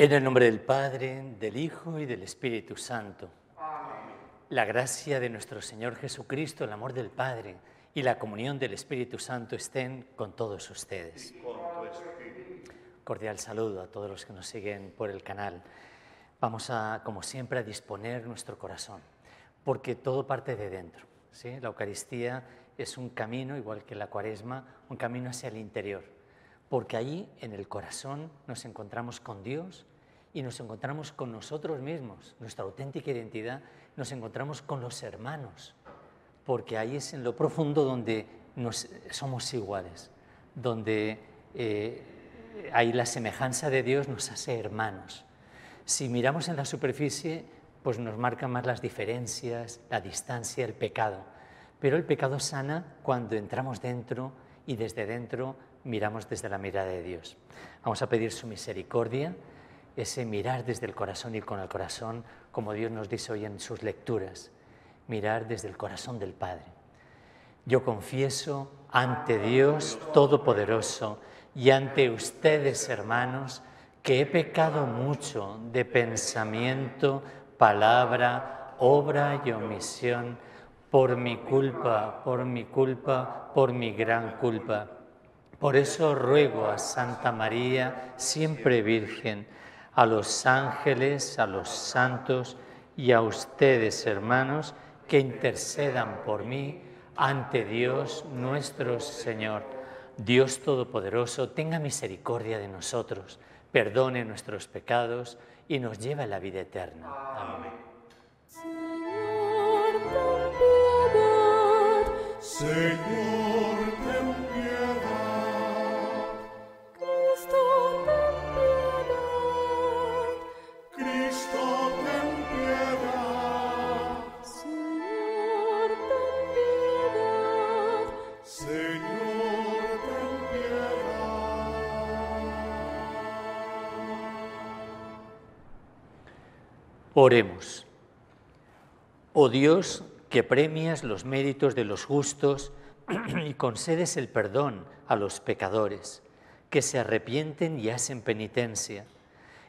En el nombre del Padre, del Hijo y del Espíritu Santo. La gracia de nuestro Señor Jesucristo, el amor del Padre y la comunión del Espíritu Santo estén con todos ustedes. Cordial saludo a todos los que nos siguen por el canal. Vamos a, como siempre, a disponer nuestro corazón, porque todo parte de dentro. ¿sí? La Eucaristía es un camino, igual que la Cuaresma, un camino hacia el interior porque allí en el corazón nos encontramos con Dios y nos encontramos con nosotros mismos, nuestra auténtica identidad, nos encontramos con los hermanos, porque ahí es en lo profundo donde nos, somos iguales, donde eh, ahí la semejanza de Dios nos hace hermanos. Si miramos en la superficie, pues nos marcan más las diferencias, la distancia, el pecado, pero el pecado sana cuando entramos dentro y desde dentro miramos desde la mirada de Dios. Vamos a pedir su misericordia, ese mirar desde el corazón y con el corazón, como Dios nos dice hoy en sus lecturas, mirar desde el corazón del Padre. Yo confieso ante Dios Todopoderoso y ante ustedes, hermanos, que he pecado mucho de pensamiento, palabra, obra y omisión, por mi culpa, por mi culpa, por mi gran culpa. Por eso ruego a Santa María, siempre Virgen, a los ángeles, a los santos y a ustedes, hermanos, que intercedan por mí ante Dios nuestro Señor. Dios Todopoderoso, tenga misericordia de nosotros, perdone nuestros pecados y nos lleve a la vida eterna. Amén. Señor, Oremos. Oh Dios, que premias los méritos de los justos y concedes el perdón a los pecadores, que se arrepienten y hacen penitencia.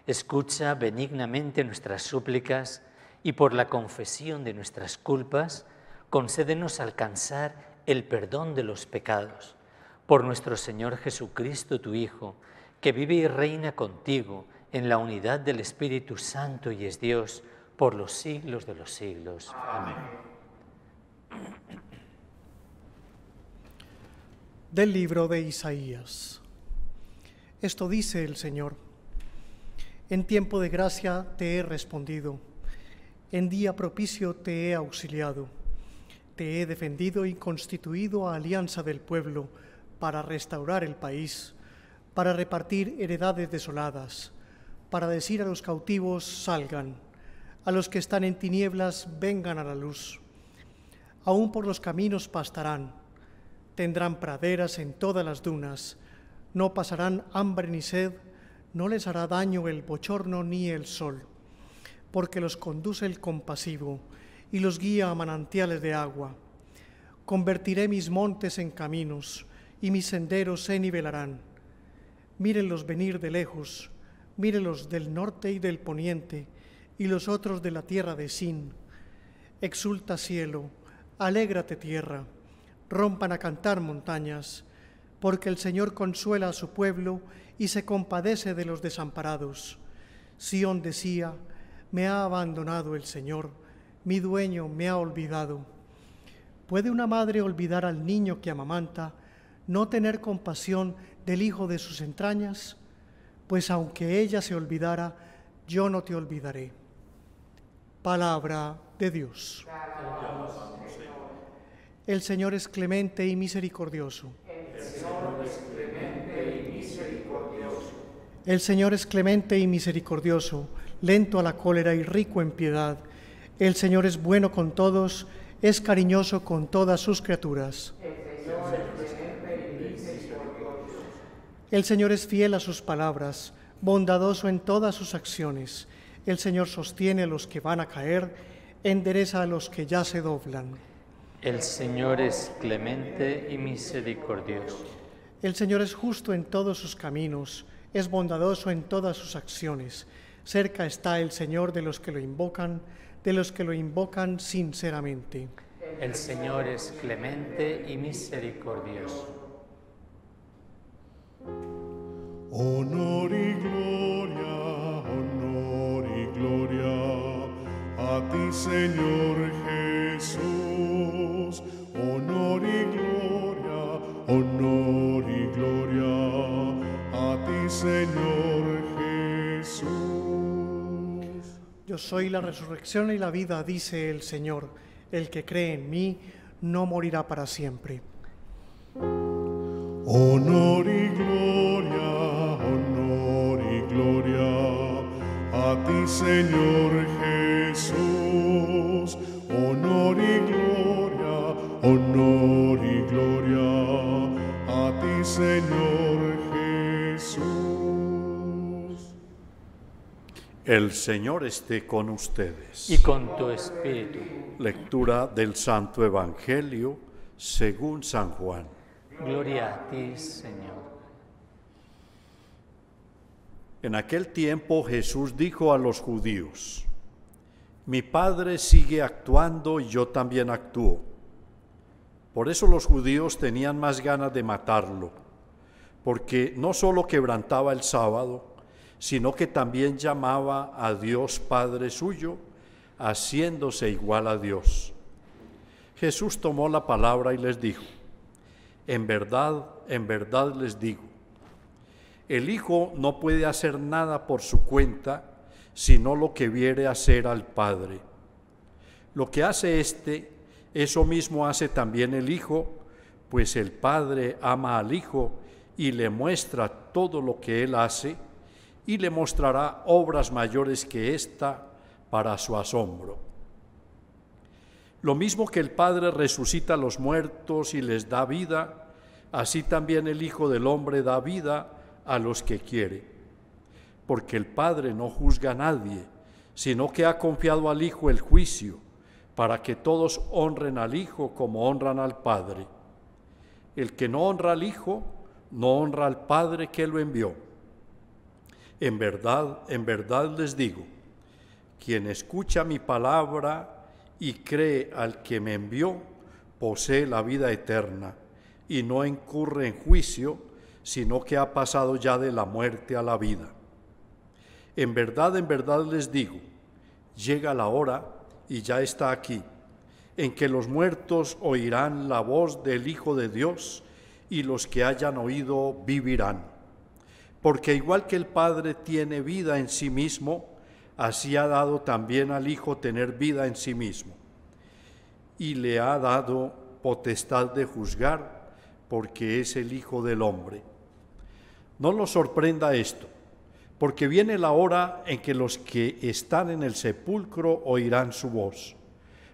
Escucha benignamente nuestras súplicas y por la confesión de nuestras culpas, concédenos alcanzar el perdón de los pecados. Por nuestro Señor Jesucristo, tu Hijo, que vive y reina contigo, en la unidad del Espíritu Santo y es Dios por los siglos de los siglos. Amén. Del libro de Isaías. Esto dice el Señor. En tiempo de gracia te he respondido, en día propicio te he auxiliado, te he defendido y constituido a alianza del pueblo para restaurar el país, para repartir heredades desoladas para decir a los cautivos, salgan, a los que están en tinieblas, vengan a la luz. Aún por los caminos pastarán, tendrán praderas en todas las dunas, no pasarán hambre ni sed, no les hará daño el bochorno ni el sol, porque los conduce el compasivo y los guía a manantiales de agua. Convertiré mis montes en caminos y mis senderos se nivelarán. Mírenlos venir de lejos, mírelos del norte y del poniente, y los otros de la tierra de Sin. Exulta cielo, alégrate tierra, rompan a cantar montañas, porque el Señor consuela a su pueblo y se compadece de los desamparados. Sión decía, me ha abandonado el Señor, mi dueño me ha olvidado. ¿Puede una madre olvidar al niño que amamanta, no tener compasión del hijo de sus entrañas? Pues aunque ella se olvidara, yo no te olvidaré. Palabra de Dios. El Señor es clemente y misericordioso. El Señor es clemente y misericordioso. Lento a la cólera y rico en piedad. El Señor es bueno con todos, es cariñoso con todas sus criaturas. Fiel a sus palabras, bondadoso en todas sus acciones. El Señor sostiene a los que van a caer, endereza a los que ya se doblan. El Señor es clemente y misericordioso. El Señor es justo en todos sus caminos, es bondadoso en todas sus acciones. Cerca está el Señor de los que lo invocan, de los que lo invocan sinceramente. El Señor es clemente y misericordioso. Honor y gloria, honor y gloria a ti, Señor Jesús. Honor y gloria, honor y gloria a ti, Señor Jesús. Yo soy la resurrección y la vida, dice el Señor. El que cree en mí no morirá para siempre. Honor y gloria, honor y gloria a ti, Señor Jesús. Honor y gloria, honor y gloria a ti, Señor Jesús. El Señor esté con ustedes. Y con tu espíritu. Lectura del Santo Evangelio según San Juan. Gloria a ti, Señor. En aquel tiempo Jesús dijo a los judíos, mi Padre sigue actuando y yo también actúo. Por eso los judíos tenían más ganas de matarlo, porque no solo quebrantaba el sábado, sino que también llamaba a Dios Padre suyo, haciéndose igual a Dios. Jesús tomó la palabra y les dijo, en verdad, en verdad les digo, el Hijo no puede hacer nada por su cuenta, sino lo que viere hacer al Padre. Lo que hace éste, eso mismo hace también el Hijo, pues el Padre ama al Hijo y le muestra todo lo que Él hace, y le mostrará obras mayores que ésta para su asombro. Lo mismo que el Padre resucita a los muertos y les da vida, así también el Hijo del Hombre da vida a los que quiere. Porque el Padre no juzga a nadie, sino que ha confiado al Hijo el juicio, para que todos honren al Hijo como honran al Padre. El que no honra al Hijo, no honra al Padre que lo envió. En verdad, en verdad les digo, quien escucha mi palabra y cree al que me envió, posee la vida eterna y no incurre en juicio, sino que ha pasado ya de la muerte a la vida. En verdad, en verdad les digo, llega la hora, y ya está aquí, en que los muertos oirán la voz del Hijo de Dios, y los que hayan oído vivirán porque igual que el Padre tiene vida en sí mismo, así ha dado también al Hijo tener vida en sí mismo. Y le ha dado potestad de juzgar, porque es el Hijo del Hombre. No lo sorprenda esto, porque viene la hora en que los que están en el sepulcro oirán su voz.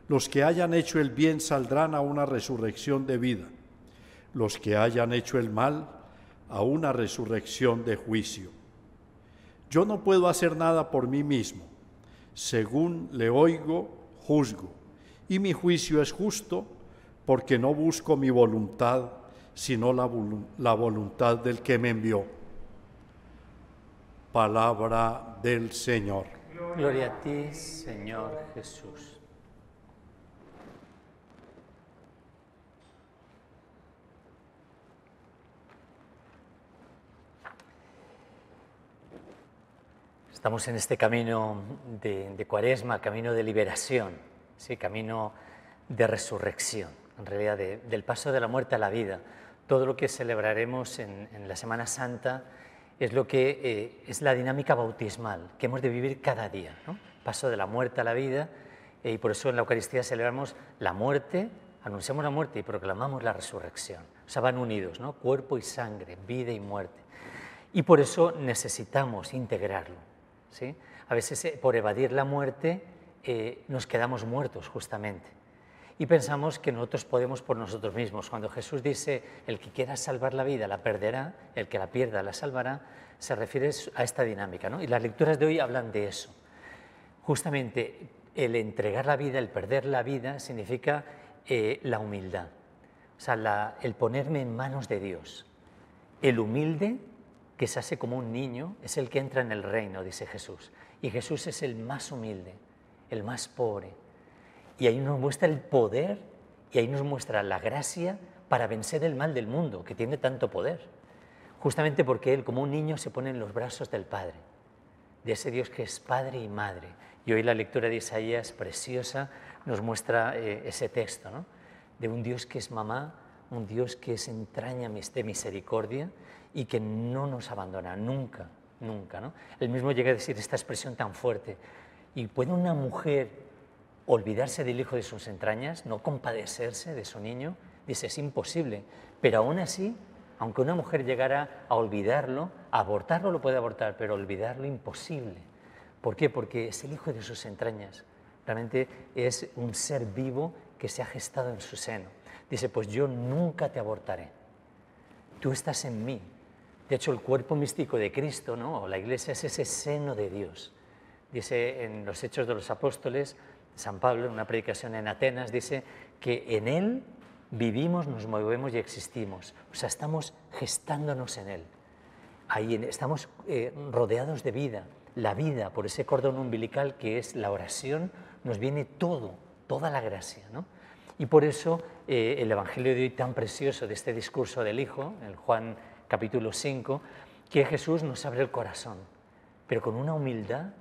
Los que hayan hecho el bien saldrán a una resurrección de vida. Los que hayan hecho el mal a una resurrección de juicio. Yo no puedo hacer nada por mí mismo. Según le oigo, juzgo. Y mi juicio es justo porque no busco mi voluntad, sino la, la voluntad del que me envió. Palabra del Señor. Gloria a ti, Señor Jesús. Estamos en este camino de, cuaresma, camino de liberación, ¿sí? camino de resurrección, en realidad del paso de la muerte a la vida. Todo lo que celebraremos en, la Semana Santa es lo que eh, es la dinámica bautismal que hemos de vivir cada día, paso de la muerte a la vida, eh, y por eso en la Eucaristía celebramos la muerte, anunciamos la muerte y proclamamos la resurrección. O sea, van unidos, ¿no? cuerpo y sangre, vida y muerte. Y por eso necesitamos integrarlo. A veces eh, por evadir la muerte eh, nos quedamos muertos justamente. Y pensamos que nosotros podemos por nosotros mismos. Cuando Jesús dice, el que quiera salvar la vida la perderá, el que la pierda la salvará, se refiere a esta dinámica. Y las lecturas de hoy hablan de eso. Justamente el entregar la vida, el perder la vida, significa eh, la humildad. O sea, el ponerme en manos de Dios. El humilde que se hace como un niño es el que entra en el reino, dice Jesús. Y Jesús es el más humilde, el más pobre. Y ahí nos muestra el poder y ahí nos muestra la gracia para vencer el mal del mundo, que tiene tanto poder. Justamente porque Él, como un niño, se pone en los brazos del Padre, de ese Dios que es Padre y Madre. Y hoy la lectura de Isaías, preciosa, nos muestra eh, ese texto, de un Dios que es mamá, un Dios que es entraña de misericordia y que no nos abandona nunca, nunca. ¿no? Él mismo llega a decir esta expresión tan fuerte. ¿Y puede una mujer olvidarse del hijo de sus entrañas, no compadecerse de su niño? Dice, es imposible. Pero aún así, aunque una mujer llegara a olvidarlo, abortarlo lo puede abortar, pero olvidarlo imposible. ¿Por qué? Porque es el hijo de sus entrañas. Realmente es un ser vivo que se ha gestado en su seno. Dice, pues yo nunca te abortaré. Tú estás en mí. De hecho, el cuerpo místico de Cristo, ¿no? o la iglesia, es ese seno de Dios. Dice en los Hechos de los Apóstoles, San Pablo, en una predicación en Atenas, dice que en Él vivimos, nos movemos y existimos. O sea, estamos gestándonos en Él. Ahí estamos eh, rodeados de vida. La vida, por ese cordón umbilical que es la oración, nos viene todo, toda la gracia. ¿no? Y por eso eh, el Evangelio de hoy tan precioso de este discurso del Hijo, el Juan capítulo 5, que Jesús nos abre el corazón, pero con una humildad.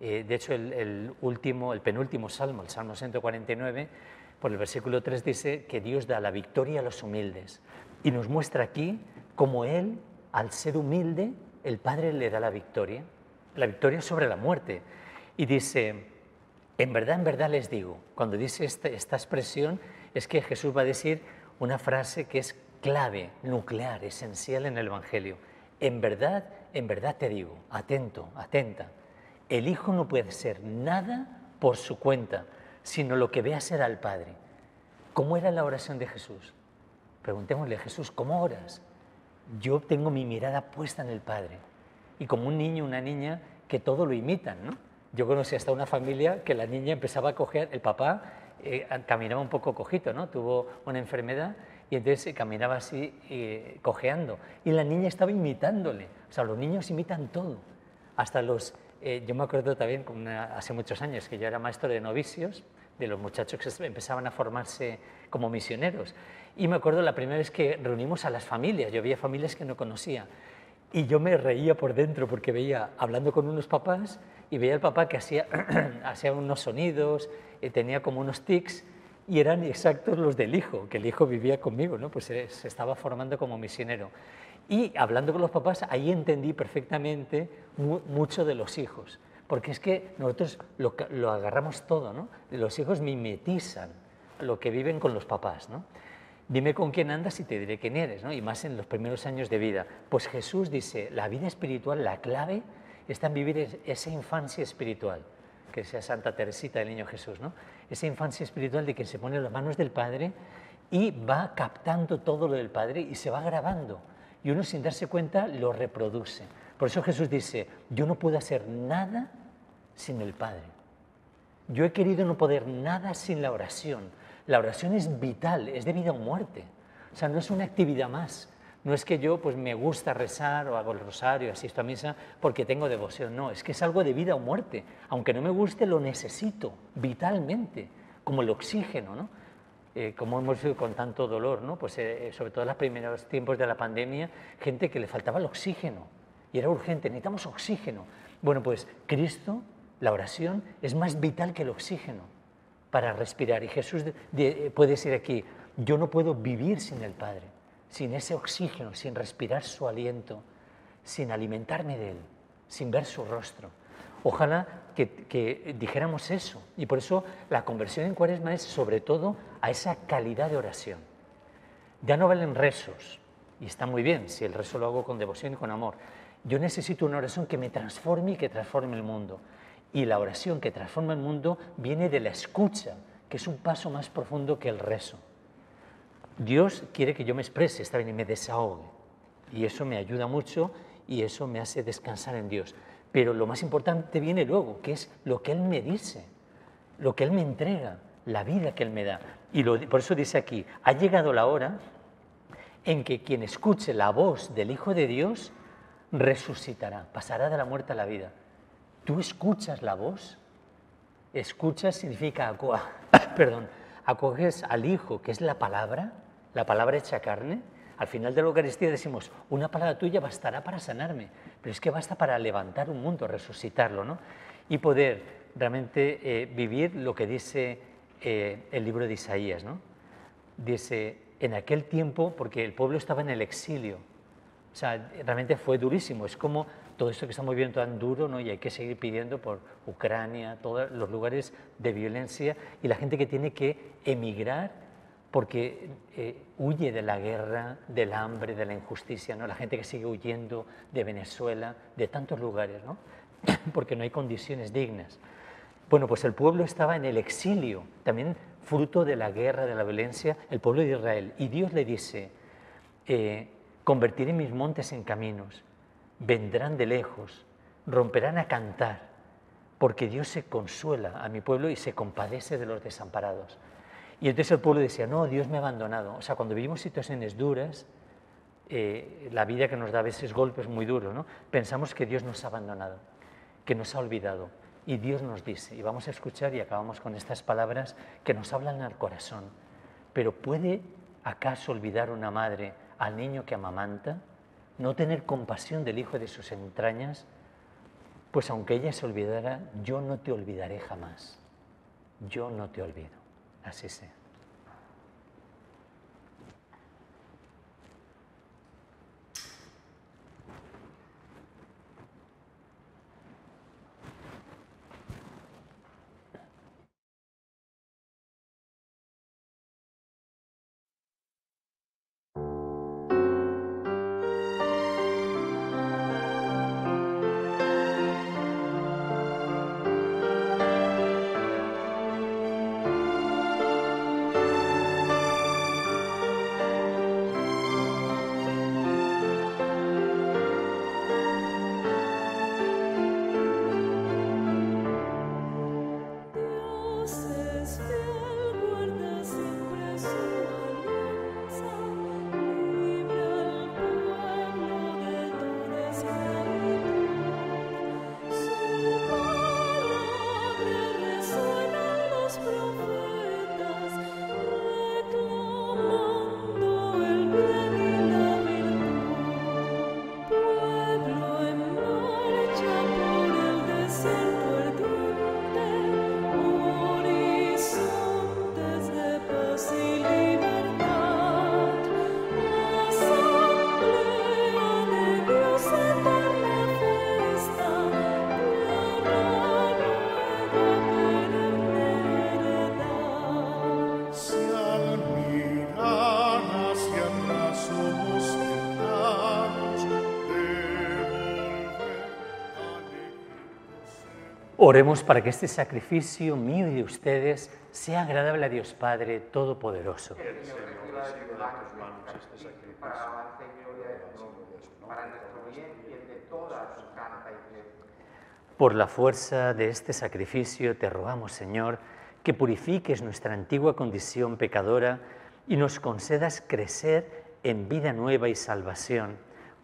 Eh, de hecho, el, último, el penúltimo salmo, el Salmo 149, por el versículo 3 dice que Dios da la victoria a los humildes. Y nos muestra aquí cómo Él, al ser humilde, el Padre le da la victoria, la victoria sobre la muerte. Y dice, en verdad, en verdad les digo, cuando dice esta, esta expresión, es que Jesús va a decir una frase que es clave, nuclear, esencial en el Evangelio. En verdad, en verdad te digo, atento, atenta, el Hijo no puede ser nada por su cuenta, sino lo que ve hacer al Padre. ¿Cómo era la oración de Jesús? Preguntémosle, Jesús, ¿cómo oras? Yo tengo mi mirada puesta en el Padre. Y como un niño, una niña, que todo lo imitan, ¿no? Yo conocí hasta una familia que la niña empezaba a coger, el papá eh, caminaba un poco cojito, ¿no? Tuvo una enfermedad y entonces caminaba así eh, cojeando. Y la niña estaba imitándole. O sea, los niños imitan todo. Hasta los... Eh, yo me acuerdo también, hace muchos años, que yo era maestro de novicios, de los muchachos que empezaban a formarse como misioneros. Y me acuerdo la primera vez que reunimos a las familias. Yo había familias que no conocía. Y yo me reía por dentro porque veía, hablando con unos papás, y veía al papá que hacía, hacía unos sonidos, eh, tenía como unos tics, y eran exactos los del hijo, que el hijo vivía conmigo, ¿no? pues se, estaba formando como misionero. Y hablando con los papás, ahí entendí perfectamente mucho de los hijos, porque es que nosotros lo, lo agarramos todo, ¿no? los hijos mimetizan lo que viven con los papás. ¿no? Dime con quién andas y te diré quién eres, ¿no? y más en los primeros años de vida. Pues Jesús dice, la vida espiritual, la clave está en vivir esa infancia espiritual, que sea Santa Teresita del Niño Jesús, ¿no? Esa infancia espiritual de que se pone en las manos del Padre y va captando todo lo del Padre y se va grabando. Y uno sin darse cuenta lo reproduce. Por eso Jesús dice, yo no puedo hacer nada sin el Padre. Yo he querido no poder nada sin la oración. La oración es vital, es de vida o muerte. O sea, no es una actividad más, no es que yo pues me gusta rezar o hago el rosario, asisto a misa porque tengo devoción, no, es que es algo de vida o muerte. Aunque no me guste, lo necesito vitalmente, como el oxígeno, ¿no? Eh, como hemos visto con tanto dolor, ¿no? Pues eh, eh, sobre todo en los primeros tiempos de la pandemia, gente que le faltaba el oxígeno y era urgente, necesitamos oxígeno. Bueno, pues Cristo, la oración, es más vital que el oxígeno para respirar. Y Jesús puede decir aquí, yo no puedo vivir sin el Padre sin ese oxígeno, sin respirar su aliento, sin alimentarme de Él, sin ver su rostro. Ojalá que, dijéramos eso. Y por eso la conversión en cuaresma es sobre todo a esa calidad de oración. Ya no valen rezos, y está muy bien si el rezo lo hago con devoción y con amor. Yo necesito una oración que me transforme y que transforme el mundo. Y la oración que transforma el mundo viene de la escucha, que es un paso más profundo que el rezo. Dios quiere que yo me exprese, está bien, y me desahogue. Y eso me ayuda mucho y eso me hace descansar en Dios. Pero lo más importante viene luego, que es lo que Él me dice, lo que Él me entrega, la vida que Él me da. Y por eso dice aquí, ha llegado la hora en que quien escuche la voz del Hijo de Dios resucitará, pasará de la muerte a la vida. ¿Tú escuchas la voz? Escuchas significa, perdón, acoges al Hijo, que es la palabra, la palabra hecha carne. Al final de la Eucaristía decimos, una palabra tuya bastará para sanarme, pero es que basta para levantar un mundo, resucitarlo, ¿no? Y poder realmente eh, vivir lo que dice eh, el libro de Isaías, ¿no? Dice, en aquel tiempo, porque el pueblo estaba en el exilio, o sea, realmente fue durísimo, es como todo esto que estamos viviendo tan duro, ¿no? Y hay que seguir pidiendo por Ucrania, todos los lugares de violencia y la gente que tiene que emigrar porque eh, huye de la guerra, del hambre, de la injusticia, ¿no? La gente que sigue huyendo de Venezuela, de tantos lugares, ¿no? porque no hay condiciones dignas. Bueno, pues el pueblo estaba en el exilio, también fruto de la guerra, de la violencia, el pueblo de Israel. Y Dios le dice, eh, convertiré mis montes en caminos, vendrán de lejos, romperán a cantar, porque Dios se consuela a mi pueblo y se compadece de los desamparados. Y entonces el pueblo decía, no, Dios me ha abandonado. O sea, cuando vivimos situaciones duras, eh, la vida que nos da a veces golpes muy duros, ¿no? pensamos que Dios nos ha abandonado, que nos ha olvidado. Y Dios nos dice, y vamos a escuchar y acabamos con estas palabras que nos hablan al corazón, pero ¿puede acaso olvidar una madre al niño que amamanta? ¿No tener compasión del hijo de sus entrañas? Pues aunque ella se olvidara, yo no te olvidaré jamás. Yo no te olvido. Así sea. Oremos para que este sacrificio mío y de ustedes sea agradable a Dios Padre Todopoderoso. Por la fuerza de este sacrificio te rogamos, Señor, que purifiques nuestra antigua condición pecadora y nos concedas crecer en vida nueva y salvación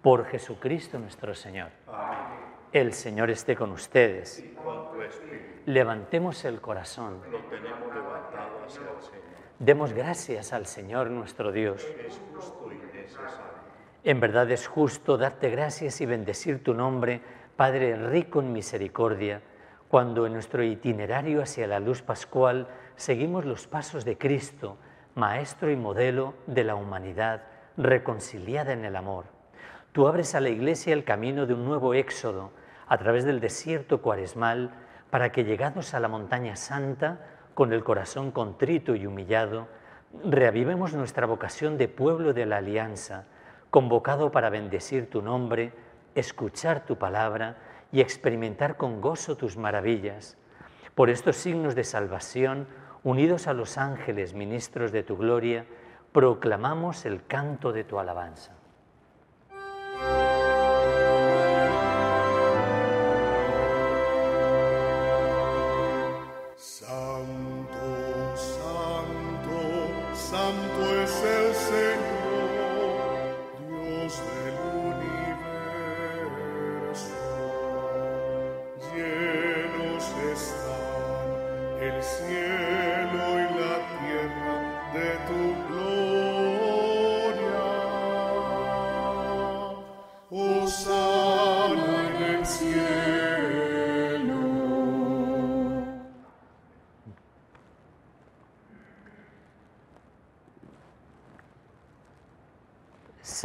por Jesucristo nuestro Señor. Amén. El Señor esté con ustedes. Levantemos el corazón. Demos gracias al Señor nuestro Dios. En verdad es justo darte gracias y bendecir tu nombre, Padre rico en misericordia, cuando en nuestro itinerario hacia la luz pascual seguimos los pasos de Cristo, Maestro y modelo de la humanidad reconciliada en el amor. Tú abres a la Iglesia el camino de un nuevo éxodo a través del desierto cuaresmal para que llegados a la montaña santa, con el corazón contrito y humillado, reavivemos nuestra vocación de pueblo de la alianza, convocado para bendecir tu nombre, escuchar tu palabra y experimentar con gozo tus maravillas. Por estos signos de salvación, unidos a los ángeles ministros de tu gloria, proclamamos el canto de tu alabanza.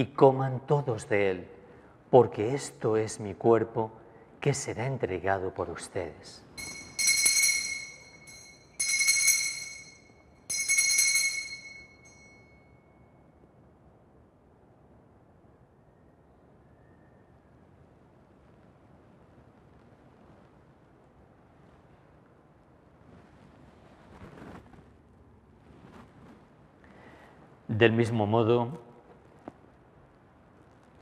y coman todos de él, porque esto es mi cuerpo que será entregado por ustedes. Del mismo modo,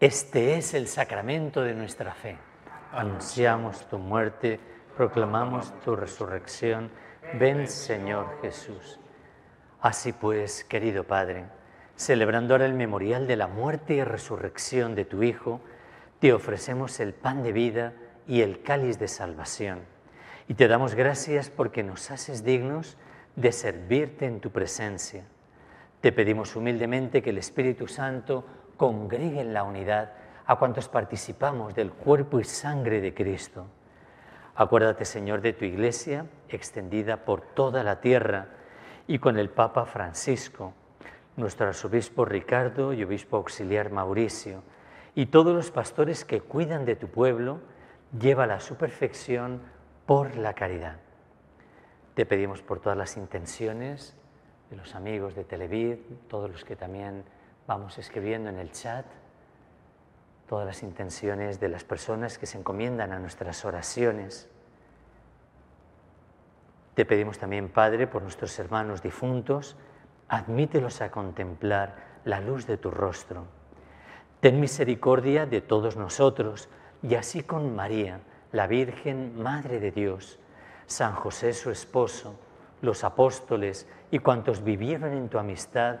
Este es el sacramento de nuestra fe anunciamos tu muerte, proclamamos tu resurrección. Ven, Señor Jesús. Así pues, querido Padre, celebrando ahora el memorial de la muerte y resurrección de tu Hijo, te ofrecemos el pan de vida y el cáliz de salvación. Y te damos gracias porque nos haces dignos de servirte en tu presencia. Te pedimos humildemente que el Espíritu Santo congregue en la unidad a cuantos participamos del cuerpo y sangre de Cristo. Acuérdate, Señor, de tu iglesia extendida por toda la tierra y con el Papa Francisco, nuestro arzobispo Ricardo y obispo auxiliar Mauricio, y todos los pastores que cuidan de tu pueblo, llévala a su perfección por la caridad. Te pedimos por todas las intenciones de los amigos de Televid, todos los que también vamos escribiendo en el chat, todas las intenciones de las personas que se encomiendan a nuestras oraciones. Te pedimos también, Padre, por nuestros hermanos difuntos, admítelos a contemplar la luz de tu rostro. Ten misericordia de todos nosotros y así con María, la Virgen, Madre de Dios, San José su esposo, los apóstoles y cuantos vivieron en tu amistad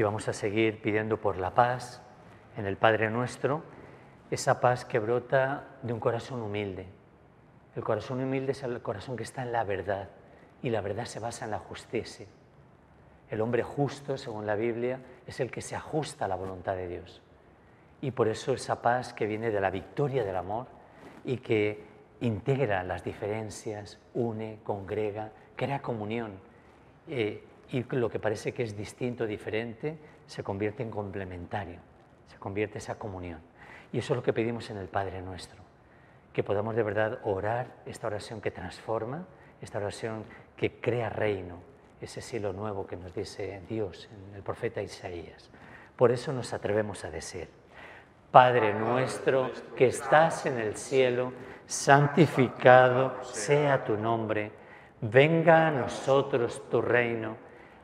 Y vamos a seguir pidiendo por la paz en el Padre nuestro, esa paz que brota de un corazón humilde. El corazón humilde es el corazón que está en la verdad y la verdad se basa en la justicia. El hombre justo, según la Biblia, es el que se ajusta a la voluntad de Dios. Y por eso esa paz que viene de la victoria del amor y que integra las diferencias, une, congrega, crea comunión. Eh, y lo que parece que es distinto, diferente, se convierte en complementario, se convierte esa comunión. Y eso es lo que pedimos en el Padre nuestro, que podamos de verdad orar esta oración que transforma, esta oración que crea reino, ese cielo nuevo que nos dice Dios en el profeta Isaías. Por eso nos atrevemos a decir, Padre nuestro que estás en el cielo, santificado sea tu nombre, venga a nosotros tu reino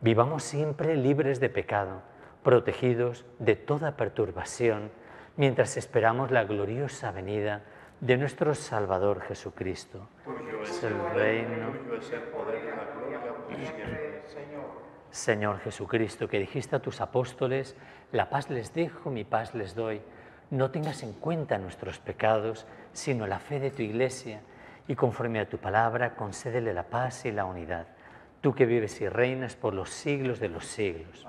vivamos siempre libres de pecado, protegidos de toda perturbación, mientras esperamos la gloriosa venida de nuestro Salvador Jesucristo. Es el. Señor Jesucristo, que dijiste a tus apóstoles, la paz les dejo, mi paz les doy. No tengas en cuenta nuestros pecados, sino la fe de tu iglesia, y conforme a tu palabra, concédele la paz y la unidad. Tú que vives y reinas por los siglos de los siglos.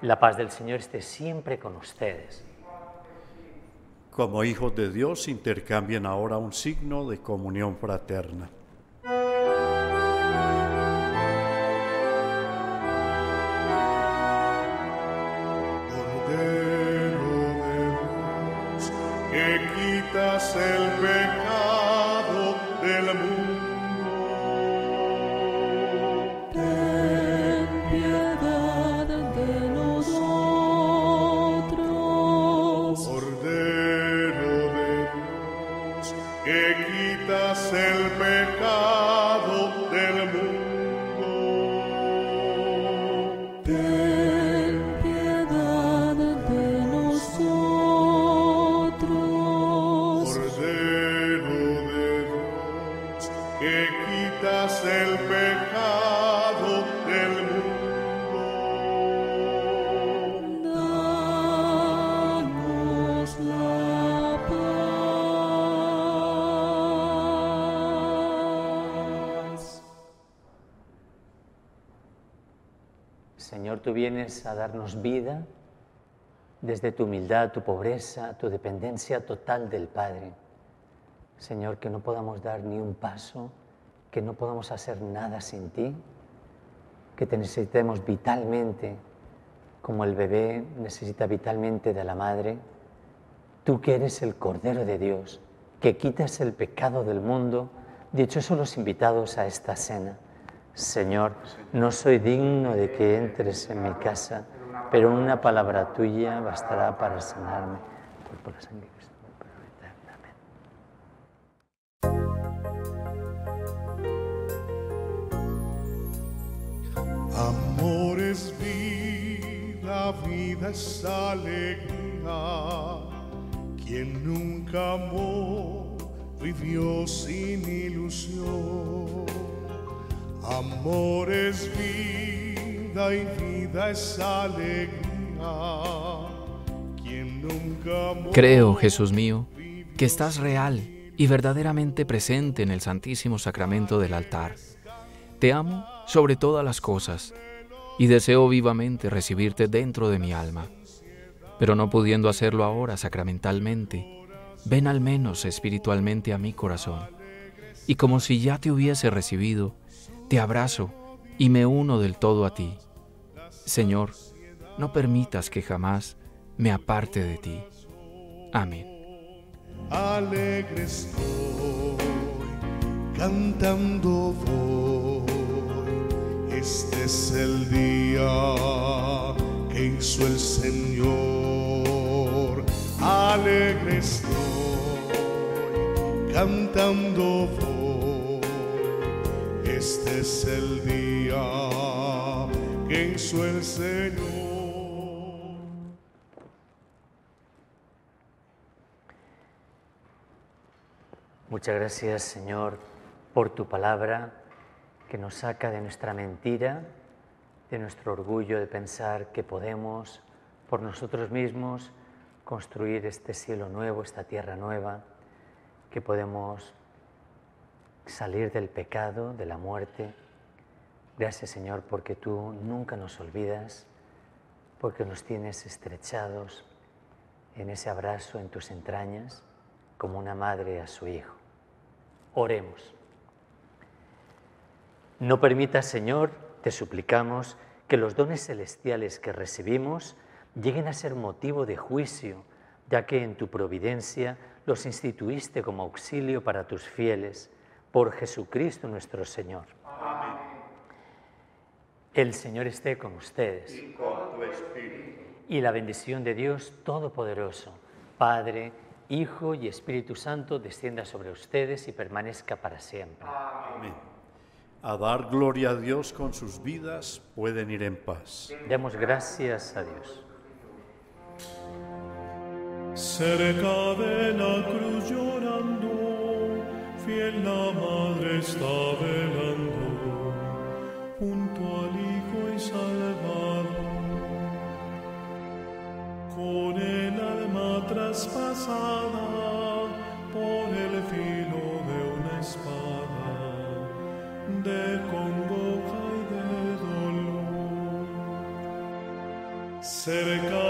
La paz del Señor esté siempre con ustedes. Como hijos de Dios, intercambien ahora un signo de comunión fraterna. tú a darnos vida desde tu humildad, tu pobreza, tu dependencia total del Padre. Señor, que no podamos dar ni un paso, que no podamos hacer nada sin ti, que te necesitemos vitalmente, como el bebé necesita vitalmente de la madre. Tú que eres el Cordero de Dios, que quitas el pecado del mundo, dichosos los invitados a esta cena. Señor, no soy digno de que entres en mi casa, pero una palabra tuya bastará para sanarme. Amor es vida, vida es alegría. Quien nunca amó vivió sin ilusión. Amor es vida y vida es alegría. Quien nunca Creo, Jesús mío, que estás real y verdaderamente presente en el Santísimo Sacramento del altar. Te amo sobre todas las cosas y deseo vivamente recibirte dentro de mi alma. Pero no pudiendo hacerlo ahora sacramentalmente, ven al menos espiritualmente a mi corazón. Y como si ya te hubiese recibido, te abrazo y me uno del todo a ti. Señor, no permitas que jamás me aparte de ti. Amén. Alegre estoy, cantando voy. Este es el día que hizo el Señor. Alegre estoy, cantando voy este es el día que hizo el Señor. Muchas gracias, Señor, por tu palabra que nos saca de nuestra mentira, de nuestro orgullo de pensar que podemos por nosotros mismos construir este cielo nuevo, esta tierra nueva, que podemos salir del pecado, de la muerte. Gracias Señor porque tú nunca nos olvidas, porque nos tienes estrechados en ese abrazo en tus entrañas como una madre a su hijo. Oremos. No permitas, Señor, te suplicamos, que los dones celestiales que recibimos lleguen a ser motivo de juicio, ya que en tu providencia los instituiste como auxilio para tus fieles por Jesucristo nuestro Señor. El Señor esté con ustedes. Y con tu espíritu. Y la bendición de Dios Todopoderoso, Padre, Hijo y Espíritu Santo, descienda sobre ustedes y permanezca para siempre. Amén. A dar gloria a Dios con sus vidas, pueden ir en paz. Demos gracias a Dios. Cerca de la cruz llorando, fiel la madre está velando, junto al Hijo y Salvador. Con el alma traspasada por el filo de una espada, de congoja y de dolor. Cerca